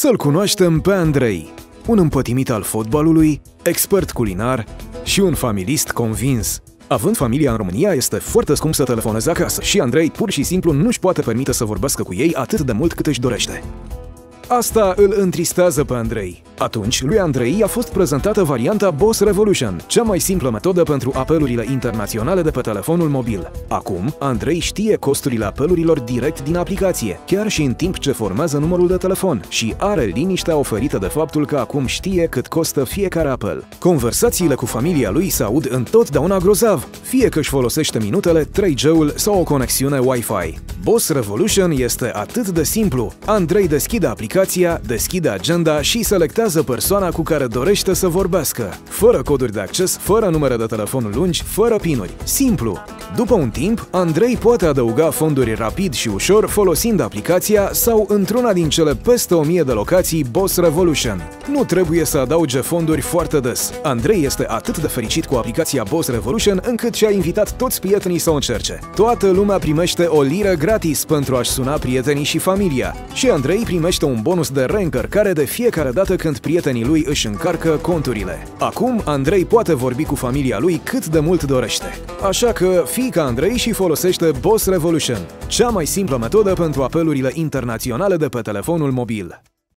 Să-l cunoaștem pe Andrei, un împătimit al fotbalului, expert culinar și un familist convins. Având familia în România, este foarte scump să telefoneze acasă și Andrei pur și simplu nu-și poate permite să vorbească cu ei atât de mult cât își dorește. Asta îl întristează pe Andrei. Atunci, lui Andrei a fost prezentată varianta Boss Revolution, cea mai simplă metodă pentru apelurile internaționale de pe telefonul mobil. Acum, Andrei știe costurile apelurilor direct din aplicație, chiar și în timp ce formează numărul de telefon și are liniștea oferită de faptul că acum știe cât costă fiecare apel. Conversațiile cu familia lui se aud întotdeauna grozav, fie că își folosește minutele, 3G-ul sau o conexiune Wi-Fi. Boss Revolution este atât de simplu. Andrei deschide aplicația, deschide agenda și selectează persoana cu care dorește să vorbească. Fără coduri de acces, fără numere de telefon lungi, fără pinuri. Simplu. După un timp, Andrei poate adăuga fonduri rapid și ușor folosind aplicația sau într-una din cele peste 1000 de locații Boss Revolution. Nu trebuie să adauge fonduri foarte des. Andrei este atât de fericit cu aplicația Boss Revolution încât și-a invitat toți prietenii să o încerce. Toată lumea primește o liră gratis pentru a-și suna prietenii și familia. Și Andrei primește un bonus de reîncărcare de fiecare dată când prietenii lui își încarcă conturile. Acum, Andrei poate vorbi cu familia lui cât de mult dorește. Așa că, fii ca Andrei și folosește Boss Revolution, cea mai simplă metodă pentru apelurile internaționale de pe telefonul mobil.